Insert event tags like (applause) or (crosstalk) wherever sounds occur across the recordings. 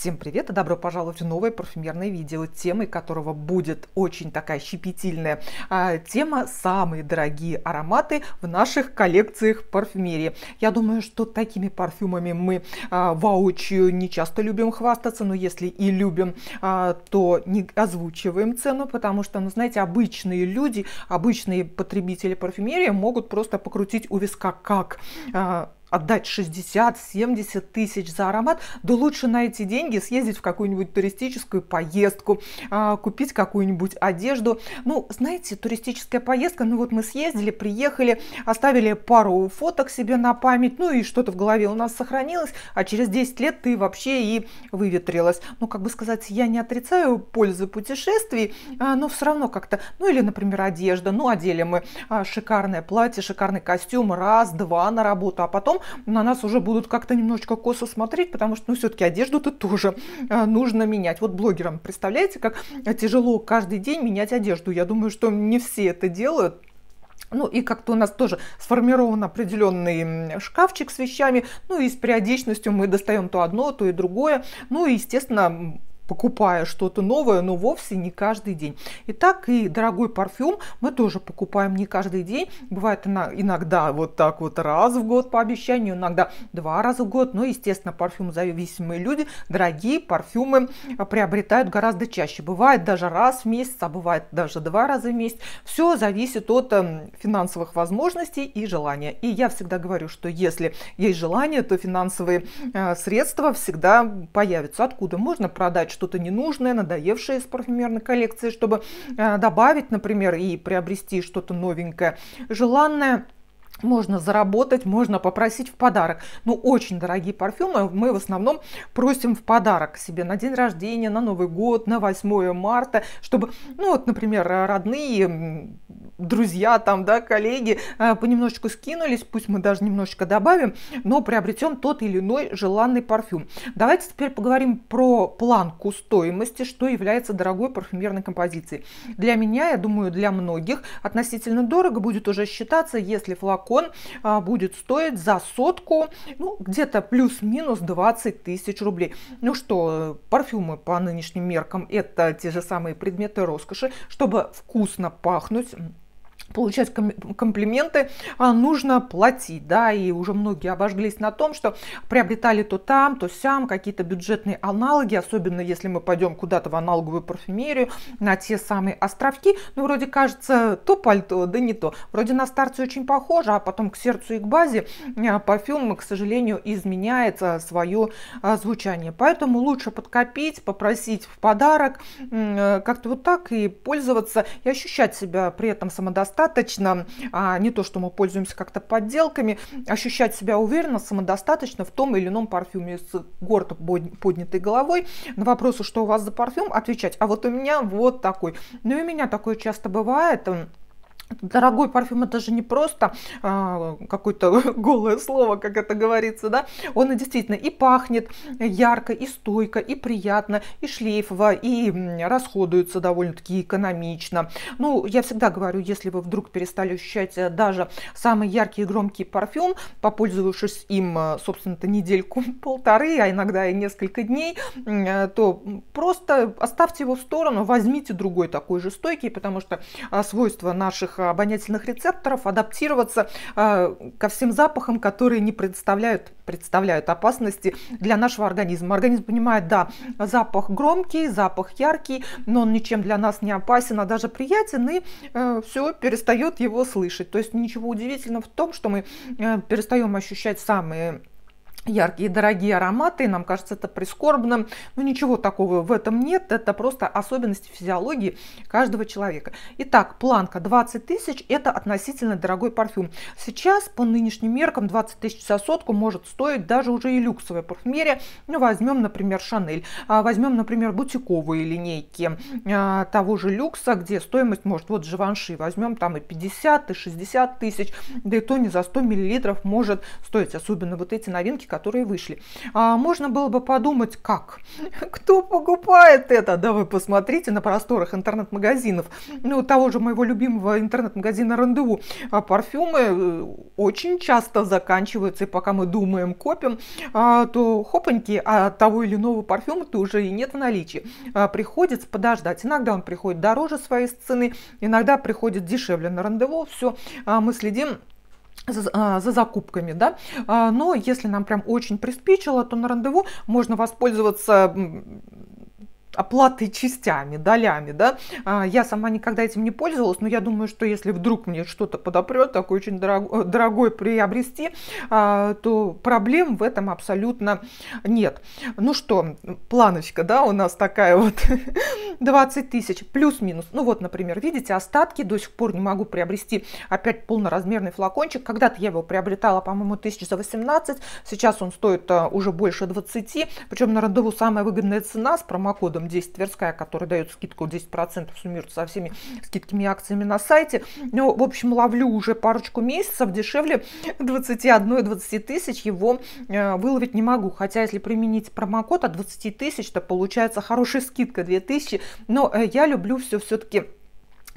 Всем привет и добро пожаловать в новое парфюмерное видео, темой которого будет очень такая щепетильная а, тема «Самые дорогие ароматы в наших коллекциях парфюмерии». Я думаю, что такими парфюмами мы а, воочию не часто любим хвастаться, но если и любим, а, то не озвучиваем цену, потому что, ну знаете, обычные люди, обычные потребители парфюмерии могут просто покрутить у виска как а, отдать 60-70 тысяч за аромат, да лучше на эти деньги съездить в какую-нибудь туристическую поездку, а, купить какую-нибудь одежду. Ну, знаете, туристическая поездка, ну вот мы съездили, приехали, оставили пару фоток себе на память, ну и что-то в голове у нас сохранилось, а через 10 лет ты вообще и выветрилась. Ну, как бы сказать, я не отрицаю пользы путешествий, а, но все равно как-то, ну или, например, одежда, ну одели мы а, шикарное платье, шикарный костюм, раз, два на работу, а потом на нас уже будут как-то немножечко косо смотреть, потому что, ну, все-таки одежду-то тоже э, нужно менять. Вот блогерам, представляете, как тяжело каждый день менять одежду. Я думаю, что не все это делают. Ну и как-то у нас тоже сформирован определенный шкафчик с вещами, ну и с периодичностью мы достаем то одно, то и другое. Ну и, естественно, покупая что-то новое, но вовсе не каждый день. Итак, и дорогой парфюм мы тоже покупаем не каждый день. Бывает иногда вот так вот раз в год по обещанию, иногда два раза в год. Но, естественно, парфюм зависимые люди дорогие парфюмы приобретают гораздо чаще. Бывает даже раз в месяц, а бывает даже два раза в месяц. Все зависит от эм, финансовых возможностей и желания. И я всегда говорю, что если есть желание, то финансовые э, средства всегда появятся. Откуда? Можно продать что-то ненужное, надоевшее из парфюмерной коллекции, чтобы э, добавить, например, и приобрести что-то новенькое, желанное можно заработать, можно попросить в подарок. Ну, очень дорогие парфюмы мы в основном просим в подарок себе на день рождения, на Новый год, на 8 марта, чтобы, ну, вот, например, родные, друзья, там, да, коллеги э, понемножечку скинулись, пусть мы даже немножечко добавим, но приобретем тот или иной желанный парфюм. Давайте теперь поговорим про планку стоимости, что является дорогой парфюмерной композицией. Для меня, я думаю, для многих относительно дорого будет уже считаться, если флакон а, будет стоить за сотку, ну, где-то плюс-минус 20 тысяч рублей. Ну что, парфюмы по нынешним меркам это те же самые предметы роскоши, чтобы вкусно пахнуть, получать комплименты, а, нужно платить, да, и уже многие обожглись на том, что приобретали то там, то сям какие-то бюджетные аналоги, особенно если мы пойдем куда-то в аналоговую парфюмерию, на те самые островки, ну, вроде кажется, то пальто, да не то, вроде на старте очень похоже, а потом к сердцу и к базе а, парфюм, к сожалению, изменяет свое а, звучание, поэтому лучше подкопить, попросить в подарок, как-то вот так и пользоваться, и ощущать себя при этом самодостаточно, самодостаточно, а не то, что мы пользуемся как-то подделками, ощущать себя уверенно, самодостаточно в том или ином парфюме с гордо поднятой головой. На вопросы, что у вас за парфюм, отвечать, а вот у меня вот такой. Ну и у меня такое часто бывает, Дорогой парфюм это же не просто а, какое-то (laughs) голое слово, как это говорится, да. Он и действительно и пахнет ярко, и стойко, и приятно, и шлейфово, и расходуется довольно-таки экономично. Ну, я всегда говорю, если вы вдруг перестали ощущать э, даже самый яркий и громкий парфюм, попользовавшись им, э, собственно-то, недельку-полторы, (laughs) а иногда и несколько дней, э, то просто оставьте его в сторону, возьмите другой такой же стойкий, потому что свойства наших обонятельных рецепторов адаптироваться э, ко всем запахам, которые не представляют, представляют опасности для нашего организма. Организм понимает, да, запах громкий, запах яркий, но он ничем для нас не опасен, а даже приятен, и э, все, перестает его слышать. То есть ничего удивительного в том, что мы э, перестаем ощущать самые яркие дорогие ароматы, нам кажется это прискорбным, но ничего такого в этом нет, это просто особенности физиологии каждого человека. Итак, планка 20 тысяч, это относительно дорогой парфюм. Сейчас по нынешним меркам 20 тысяч за сотку может стоить даже уже и люксовая парфюмерия. Ну, возьмем, например, Шанель, а, возьмем, например, бутиковые линейки а, того же люкса, где стоимость может, вот Живанши, возьмем там и 50, и 60 тысяч, да и то не за 100 миллилитров может стоить, особенно вот эти новинки, которые вышли. А, можно было бы подумать, как? (laughs) Кто покупает это? Да вы посмотрите на просторах интернет-магазинов. Ну, того же моего любимого интернет-магазина «Рандеву» а парфюмы э, очень часто заканчиваются, и пока мы думаем, копим, а, то хопаньки, а того или иного парфюма-то уже и нет в наличии. А, приходится подождать. Иногда он приходит дороже своей цены, иногда приходит дешевле на рандеву. Все, а, мы следим за, а, за закупками, да, а, но если нам прям очень приспичило, то на рандеву можно воспользоваться оплатой частями, долями, да. А, я сама никогда этим не пользовалась, но я думаю, что если вдруг мне что-то подопрет, такой очень дорогой, дорогой приобрести, а, то проблем в этом абсолютно нет. Ну что, планочка, да, у нас такая вот (laughs) 20 тысяч, плюс-минус. Ну вот, например, видите, остатки, до сих пор не могу приобрести опять полноразмерный флакончик. Когда-то я его приобретала, по-моему, тысяч за 18, сейчас он стоит а, уже больше 20, причем на рандеву самая выгодная цена с промокодом кодом 10 Тверская, который дает скидку 10%, суммируется со всеми скидками и акциями на сайте. Ну, в общем, ловлю уже парочку месяцев, дешевле 21-20 тысяч его э, выловить не могу. Хотя, если применить промокод от 20 тысяч, то получается хорошая скидка 2000. Но э, я люблю все все-таки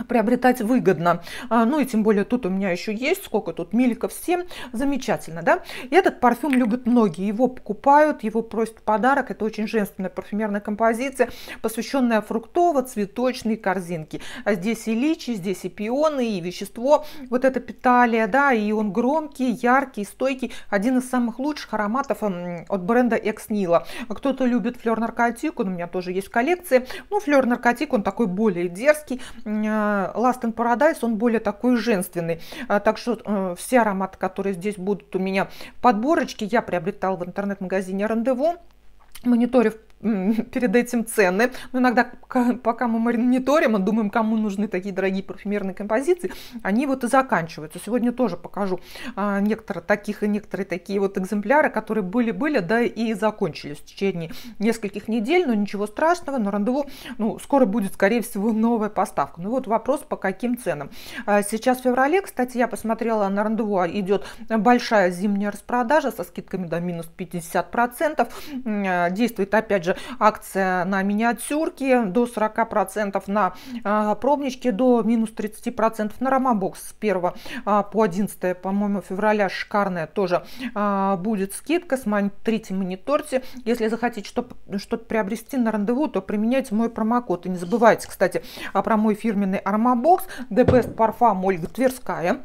приобретать выгодно. А, ну и тем более тут у меня еще есть, сколько тут, миликов 7, замечательно, да. И этот парфюм любят многие, его покупают, его просят в подарок, это очень женственная парфюмерная композиция, посвященная фруктово-цветочной корзинке. А здесь и личи, здесь и пионы, и вещество, вот это питалия, да, и он громкий, яркий, стойкий, один из самых лучших ароматов от бренда Nila. Кто-то любит флер наркотик, он у меня тоже есть в коллекции, ну флер наркотик, он такой более дерзкий, Last in Paradise, он более такой женственный. А, так что э, все ароматы, которые здесь будут у меня в подборочке, я приобретала в интернет-магазине Рандеву мониторив перед этим цены. Но иногда, пока мы мониторим и думаем, кому нужны такие дорогие парфюмерные композиции, они вот и заканчиваются. Сегодня тоже покажу а, некоторые таких и некоторые такие вот экземпляры, которые были-были, да и закончились в течение нескольких недель, но ничего страшного, на рандеву ну, скоро будет, скорее всего, новая поставка. Ну вот вопрос, по каким ценам. А, сейчас в феврале, кстати, я посмотрела, на рандеву идет большая зимняя распродажа со скидками до минус 50%. А, действует, опять же, акция на миниатюрки до 40%, на э, пробнички до минус 30%, на Ромабокс с 1 э, по 11, по-моему, февраля шикарная тоже э, будет скидка. Смотрите, мониторьте. Если захотите что-то приобрести на рандеву, то применяйте мой промокод. И не забывайте, кстати, про мой фирменный Армабокс The Best Parfum Ольга Тверская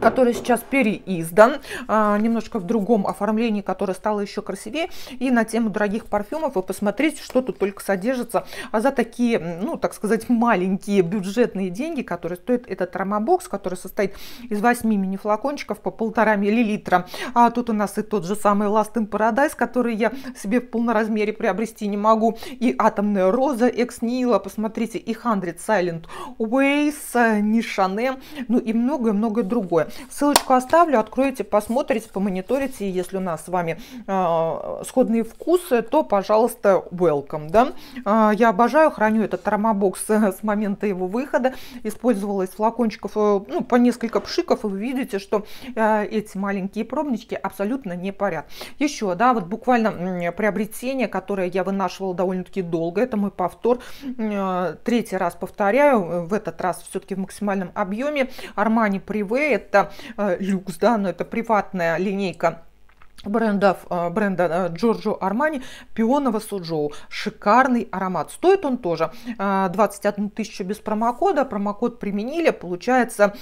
который сейчас переиздан, а, немножко в другом оформлении, которое стало еще красивее. И на тему дорогих парфюмов вы посмотрите, что тут только содержится. А за такие, ну, так сказать, маленькие бюджетные деньги, которые стоит этот ромабокс, который состоит из 8 мини-флакончиков по полтора миллилитра. А тут у нас и тот же самый Last in Paradise, который я себе в полноразмере приобрести не могу. И атомная роза Ex Nihilo, посмотрите, и 100 Silent Ways, Нишане, ну и многое-многое другое другое. Ссылочку оставлю, откроете, посмотрите, помониторите. Если у нас с вами э, сходные вкусы, то, пожалуйста, welcome. Да? Э, я обожаю, храню этот аромабокс с момента его выхода. Использовала из флакончиков э, ну, по несколько пшиков, и вы видите, что э, эти маленькие пробнички абсолютно не парят. Еще, да, вот буквально приобретение, которое я вынашивала довольно-таки долго. Это мой повтор. Э, третий раз повторяю, в этот раз все-таки в максимальном объеме. Armani Privé это э, люкс, да, но это приватная линейка брендов, э, бренда Giorgio Armani пионово суджоу. Шикарный аромат. Стоит он тоже 21 э, тысячу без промокода. Промокод применили, получается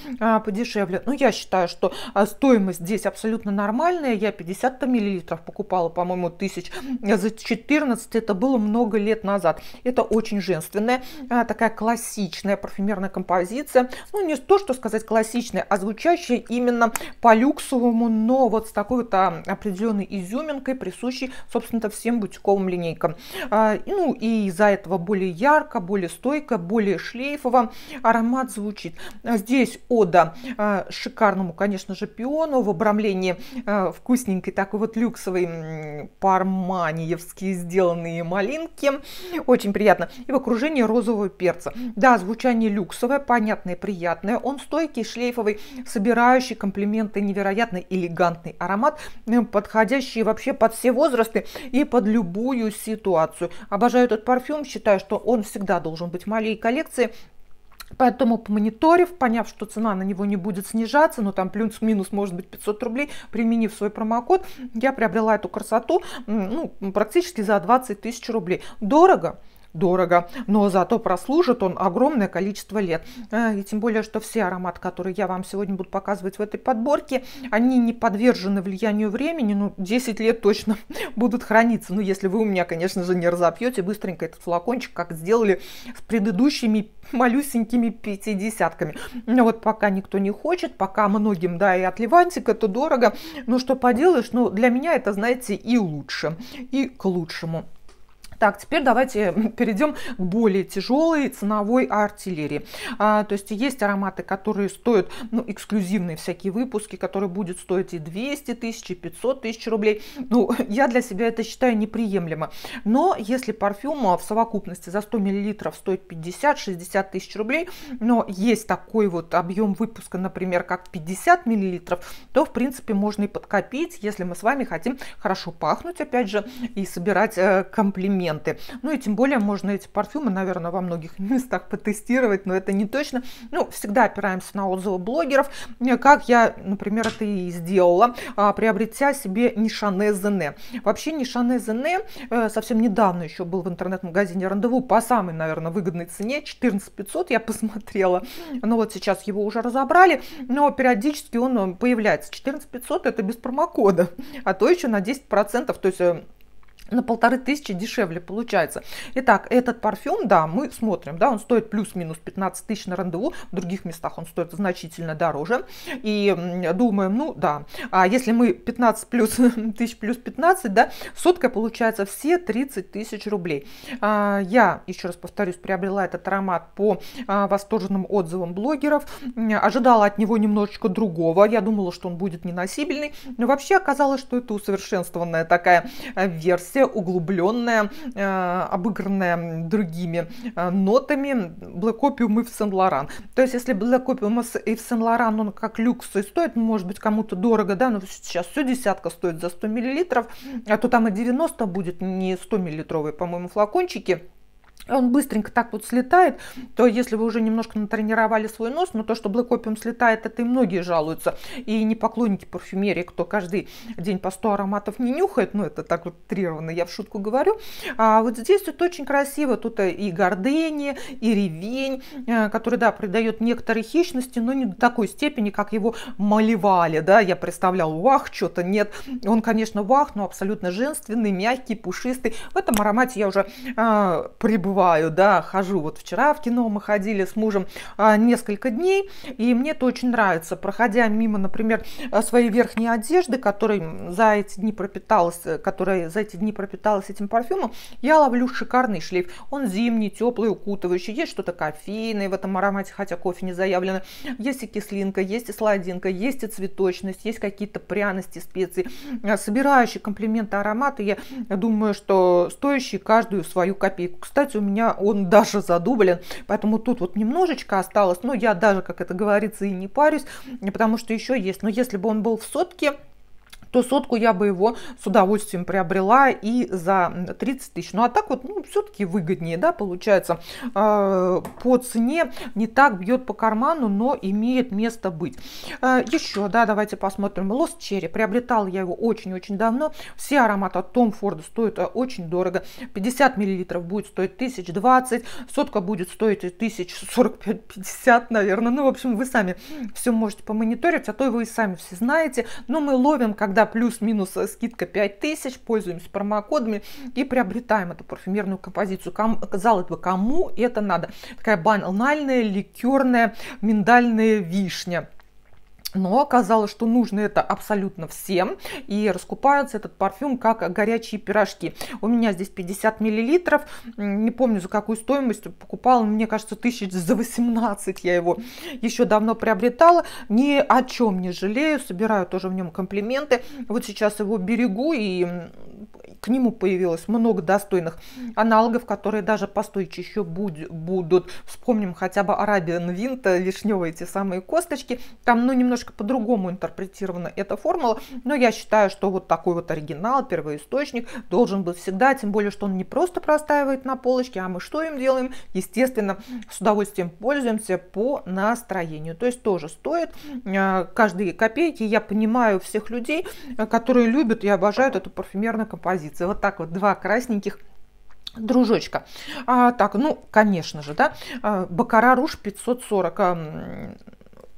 подешевле. Но я считаю, что стоимость здесь абсолютно нормальная. Я 50 миллилитров покупала, по-моему, тысяч за 14. Это было много лет назад. Это очень женственная, такая классичная парфюмерная композиция. Ну, не то, что сказать классичная, а звучащая именно по люксовому, но вот с такой вот определенной определенной изюминкой, присущей, собственно, всем бутиковым линейкам. А, ну и из-за этого более ярко, более стойко, более шлейфово аромат звучит. А здесь ода а, шикарному, конечно же, пиону в обрамлении вкусненькой такой вот люксовой парманиевские сделанные малинки. Очень приятно. И в окружении розового перца. Да, звучание люксовое, понятное, приятное. Он стойкий, шлейфовый, собирающий комплименты, невероятно элегантный аромат. Под подходящий вообще под все возрасты и под любую ситуацию. Обожаю этот парфюм, считаю, что он всегда должен быть в моей коллекции. Поэтому, помониторив, поняв, что цена на него не будет снижаться, но там плюс-минус может быть 500 рублей, применив свой промокод, я приобрела эту красоту ну, практически за 20 тысяч рублей. Дорого, дорого, но зато прослужит он огромное количество лет. А, и тем более, что все ароматы, которые я вам сегодня буду показывать в этой подборке, они не подвержены влиянию времени, ну 10 лет точно (laughs) будут храниться. Ну если вы у меня, конечно же, не разопьете быстренько этот флакончик, как сделали с предыдущими малюсенькими пятидесятками. Но вот пока никто не хочет, пока многим, да, и от Левантика, то дорого. Ну что поделаешь, ну для меня это, знаете, и лучше, и к лучшему. Так, теперь давайте (laughs) перейдем к более тяжелой ценовой артиллерии. А, то есть есть ароматы, которые стоят, ну, эксклюзивные всякие выпуски, которые будут стоить и 200 тысяч, и 500 тысяч рублей. Ну, (laughs) я для себя это считаю неприемлемо. Но если парфюм в совокупности за 100 миллилитров стоит 50-60 тысяч рублей, но есть такой вот объем выпуска, например, как 50 миллилитров, то, в принципе, можно и подкопить, если мы с вами хотим хорошо пахнуть, опять же, и собирать э, комплименты моменты. Ну и тем более можно эти парфюмы, наверное, во многих (laughs) местах потестировать, но это не точно. Ну, всегда опираемся на отзывы блогеров, как я, например, это и сделала, а, приобретя себе Нишане Зене. Вообще Нишане Зене э, совсем недавно еще был в интернет-магазине Рандеву по самой, наверное, выгодной цене, 14 500 я (laughs) посмотрела. Но вот сейчас его уже разобрали, но периодически он э, появляется. 14 500 это без промокода, а то еще на 10%, то есть э, на полторы тысячи дешевле получается. Итак, этот парфюм, да, мы смотрим, да, он стоит плюс-минус 15 тысяч на рандеву, в других местах он стоит значительно дороже. И думаем, ну да, а если мы 15 плюс (laughs) тысяч плюс 15, да, сотка получается все 30 тысяч рублей. А, я, еще раз повторюсь, приобрела этот аромат по а, восторженным отзывам блогеров, ожидала от него немножечко другого, я думала, что он будет неносибельный, но вообще оказалось, что это усовершенствованная такая а, версия, углубленная, э, обыгранная другими э, нотами Black Opium и в Сен-Лоран. То есть, если Black Opium и в Сен-Лоран, он как люкс и стоит, может быть, кому-то дорого, да, но сейчас все десятка стоит за 100 миллилитров, а то там и 90 будет, не 100 миллилитровые, по-моему, флакончики он быстренько так вот слетает, то если вы уже немножко натренировали свой нос, но то, что Black Opium слетает, это и многие жалуются. И не поклонники парфюмерии, кто каждый день по 100 ароматов не нюхает, ну это так вот трированно, я в шутку говорю. А вот здесь вот очень красиво, тут и гордыни, и ревень, э, который, да, придает некоторой хищности, но не до такой степени, как его малевали, да, я представлял, вах, что-то нет. Он, конечно, вах, но абсолютно женственный, мягкий, пушистый. В этом аромате я уже э, пребываю бываю, да, хожу. Вот вчера в кино мы ходили с мужем а, несколько дней, и мне это очень нравится. Проходя мимо, например, а, своей верхней одежды, которой за эти дни пропиталась, которая за эти дни пропиталась этим парфюмом, я ловлю шикарный шлейф. Он зимний, теплый, укутывающий. Есть что-то кофейное в этом аромате, хотя кофе не заявлено. Есть и кислинка, есть и сладинка, есть и цветочность, есть какие-то пряности, специи. А, собирающие комплименты ароматы, я думаю, что стоящие каждую свою копейку. Кстати, меня он даже задублен, поэтому тут вот немножечко осталось, но я даже, как это говорится, и не парюсь, потому что еще есть. Но если бы он был в сотке, то сотку я бы его с удовольствием приобрела и за 30 тысяч. Ну а так вот, ну, все-таки выгоднее, да, получается. Э, по цене не так бьет по карману, но имеет место быть. Э, еще, да, давайте посмотрим. Lost Cherry. Приобретал я его очень-очень давно. Все ароматы от Tom Ford стоят э, очень дорого. 50 миллилитров будет стоить 1020, сотка будет стоить 1045-50, наверное. Ну, в общем, вы сами все можете помониторить, а то вы и сами все знаете. Но мы ловим, когда всегда плюс-минус э, скидка 5000, пользуемся промокодами и приобретаем эту парфюмерную композицию. Кому, казалось бы, кому это надо? Такая банальная ликерная миндальная вишня. Но оказалось, что нужно это абсолютно всем. И раскупается этот парфюм как горячие пирожки. У меня здесь 50 миллилитров. Не помню за какую стоимость покупала. Мне кажется, тысяч за 18 я его еще давно приобретала. Ни о чем не жалею. Собираю тоже в нем комплименты. Вот сейчас его берегу и к нему появилось много достойных аналогов, которые даже постойче еще будут. Вспомним хотя бы Arabian Wind, вишневые те самые косточки. Там, ну, немножко по-другому интерпретирована эта формула, но я считаю, что вот такой вот оригинал, первоисточник должен быть всегда, тем более, что он не просто простаивает на полочке, а мы что им делаем? Естественно, с удовольствием пользуемся по настроению. То есть тоже стоит э, каждые копейки. Я понимаю всех людей, э, которые любят и обожают эту парфюмерную композицию. Вот так вот два красненьких дружочка. А, так, ну, конечно же, да, а, Бакара Руж 540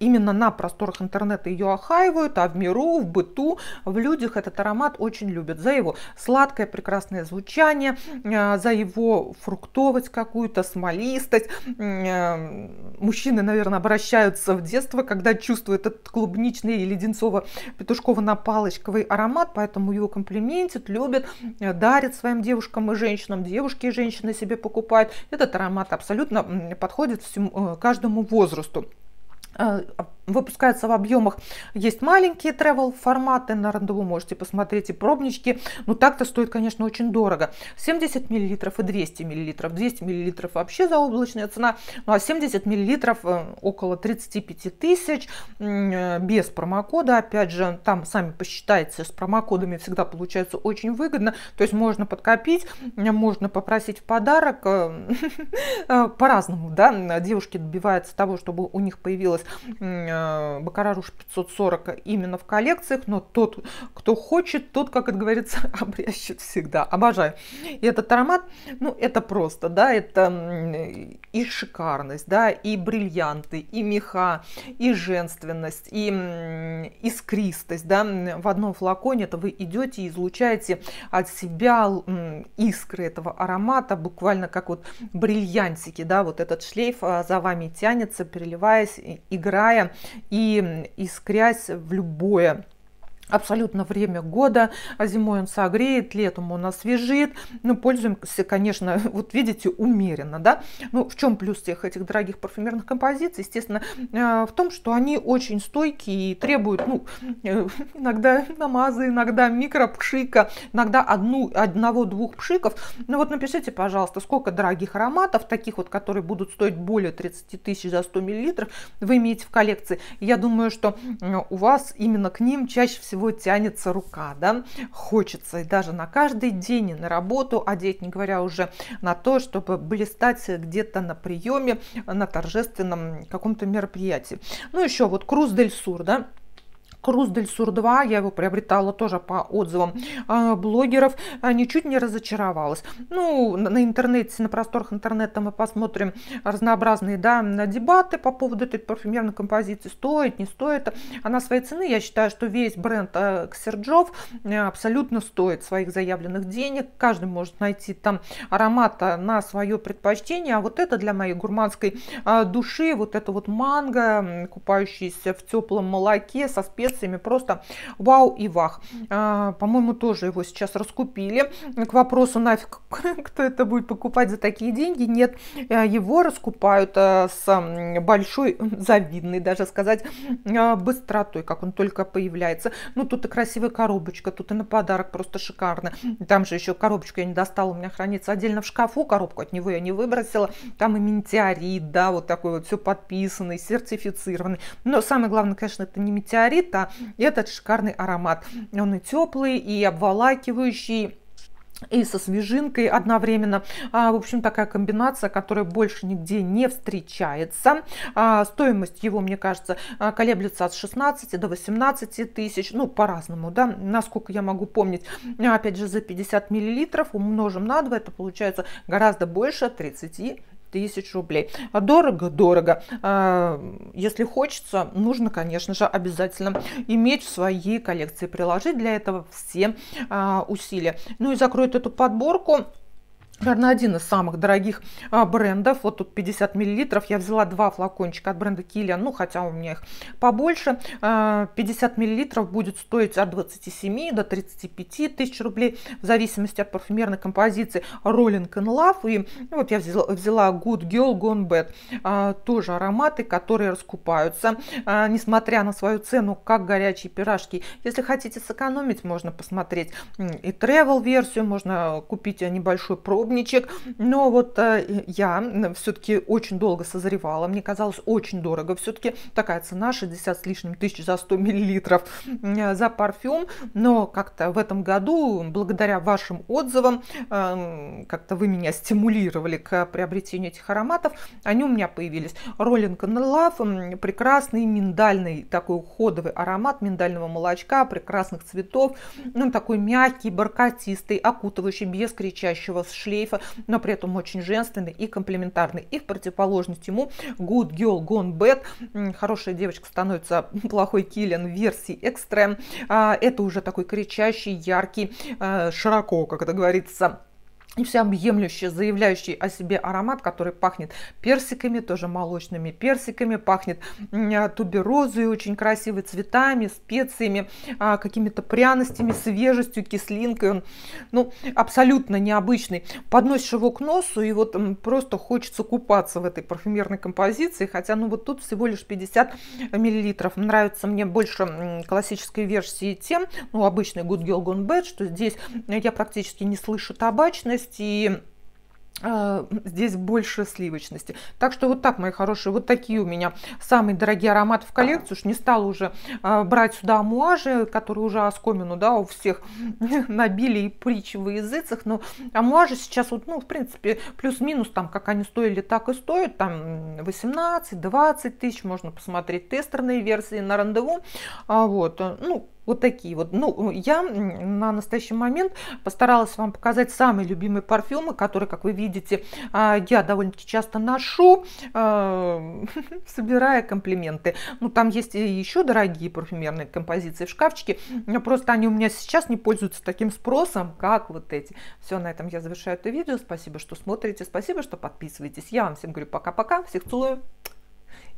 именно на просторах интернета ее охаивают, а в миру, в быту, в людях этот аромат очень любят. За его сладкое прекрасное звучание, э, за его фруктовость какую-то, смолистость. Э, мужчины, наверное, обращаются в детство, когда чувствуют этот клубничный или леденцово-петушково-напалочковый аромат, поэтому его комплиментят, любят, э, дарят своим девушкам и женщинам. Девушки и женщины себе покупают. Этот аромат абсолютно подходит всему, каждому возрасту. Э, выпускается в объемах. Есть маленькие travel форматы, на рандеву можете посмотреть и пробнички. Но так-то стоит, конечно, очень дорого. 70 мл и 200 мл. 200 мл вообще заоблачная цена. Ну а 70 мл э, около 35 тысяч э, без промокода. Опять же, там сами посчитайте, с промокодами всегда получается очень выгодно. То есть можно подкопить, можно попросить в подарок. (laughs) По-разному, да, девушки добиваются того, чтобы у них появилась Э, Бакара Руж 540 именно в коллекциях, но тот, кто хочет, тот, как это говорится, (laughs) обрящет всегда. Обожаю. И этот аромат, ну, это просто, да, это и шикарность, да, и бриллианты, и меха, и женственность, и искристость, да, в одном флаконе это вы идете и излучаете от себя искры этого аромата, буквально как вот бриллиантики, да, вот этот шлейф а, за вами тянется, переливаясь, играя и искрясь в любое абсолютно время года. А зимой он согреет, летом он освежит. Ну, пользуемся, конечно, (laughs) вот видите, умеренно, да. Ну, в чем плюс всех этих дорогих парфюмерных композиций? Естественно, э, в том, что они очень стойкие и требуют, ну, э, (laughs) иногда намазы, иногда микропшика, иногда одну, одного-двух пшиков. Ну, вот напишите, пожалуйста, сколько дорогих ароматов, таких вот, которые будут стоить более 30 тысяч за 100 миллилитров, вы имеете в коллекции. Я думаю, что у вас именно к ним чаще всего всего тянется рука, да, хочется и даже на каждый день и на работу одеть, не говоря уже на то, чтобы блистать где-то на приеме, на торжественном каком-то мероприятии. Ну еще вот Круз Дель Сур, да, Круз Дель Сур 2, я его приобретала тоже по отзывам э, блогеров, э, ничуть не разочаровалась. Ну, на интернете, на просторах интернета мы посмотрим разнообразные да, дебаты по поводу этой парфюмерной композиции, стоит, не стоит. Она своей цены, я считаю, что весь бренд э, Ксерджов абсолютно стоит своих заявленных денег. Каждый может найти там аромат на свое предпочтение, а вот это для моей гурманской души, вот это вот манго, купающийся в теплом молоке со специями, специями. Просто вау и вах. А, по-моему, тоже его сейчас раскупили. К вопросу, нафиг, (laughs) кто это будет покупать за такие деньги? Нет, э, его раскупают э, с большой, (laughs) завидной даже сказать, э, быстротой, как он только появляется. Ну, тут и красивая коробочка, тут и на подарок просто шикарно. Там же еще коробочку я не достала, у меня хранится отдельно в шкафу, коробку от него я не выбросила. Там и метеорит, да, вот такой вот все подписанный, сертифицированный. Но самое главное, конечно, это не метеорит, а этот шикарный аромат. Он и теплый, и обволакивающий, и со свежинкой одновременно. А, в общем, такая комбинация, которая больше нигде не встречается. А, стоимость его, мне кажется, а, колеблется от 16 до 18 тысяч. Ну, по-разному, да, насколько я могу помнить. Опять же, за 50 миллилитров умножим на 2, это получается гораздо больше 30 тысяч рублей. А дорого? Дорого. А, если хочется, нужно, конечно же, обязательно иметь в своей коллекции, приложить для этого все а, усилия. Ну и закроет эту подборку наверное, один из самых дорогих а, брендов. Вот тут 50 миллилитров. Я взяла два флакончика от бренда Kilian, ну, хотя у меня их побольше. А, 50 миллилитров будет стоить от 27 до 35 тысяч рублей, в зависимости от парфюмерной композиции. Rolling in Love. И вот я взяла, взяла Good Girl Gone Bad. А, тоже ароматы, которые раскупаются, а, несмотря на свою цену, как горячие пирожки. Если хотите сэкономить, можно посмотреть и travel версию, можно купить небольшой пробник пробничек. Но вот э, я все-таки очень долго созревала. Мне казалось очень дорого. Все-таки такая цена 60 с лишним тысяч за 100 миллилитров э, за парфюм. Но как-то в этом году, благодаря вашим отзывам, э, как-то вы меня стимулировали к приобретению этих ароматов. Они у меня появились. Rolling on Love, прекрасный миндальный такой уходовый аромат миндального молочка, прекрасных цветов. Ну, такой мягкий, бархатистый, окутывающий, без кричащего шлейфа шлейфа, но при этом очень женственный и комплементарный. И в противоположность ему Good Girl Gone Bad. Хорошая девочка становится (laughs) плохой киллен в версии экстрем. А, это уже такой кричащий, яркий, а, широко, как это говорится, и всеобъемлющий, заявляющий о себе аромат, который пахнет персиками, тоже молочными персиками, пахнет а, туберозой, очень красивыми цветами, специями, а, какими-то пряностями, свежестью, кислинкой. Он ну, абсолютно необычный. Подносишь его к носу, и вот просто хочется купаться в этой парфюмерной композиции, хотя ну вот тут всего лишь 50 миллилитров. Нравится мне больше классической версии тем, ну обычный Good Girl Gone Bad, что здесь я практически не слышу табачность, и а, здесь больше сливочности. Так что вот так, мои хорошие, вот такие у меня самые дорогие ароматы в коллекцию. Уж не стала уже а, брать сюда амуажи, которые уже оскомину, да, у всех (laughs) набили и притчи в языцах. Но амуажи сейчас вот, ну, в принципе, плюс-минус там, как они стоили, так и стоят. Там 18-20 тысяч, можно посмотреть тестерные версии на рандеву. А, вот, ну, вот такие вот. Ну, я на настоящий момент постаралась вам показать самые любимые парфюмы, которые, как вы видите, а, я довольно-таки часто ношу, а, (laughs) собирая комплименты. Ну, там есть и еще дорогие парфюмерные композиции в шкафчике, но просто они у меня сейчас не пользуются таким спросом, как вот эти. Все, на этом я завершаю это видео. Спасибо, что смотрите, спасибо, что подписываетесь. Я вам всем говорю пока-пока, всех целую.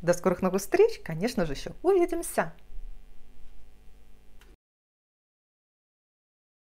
До скорых новых встреч, конечно же, еще увидимся.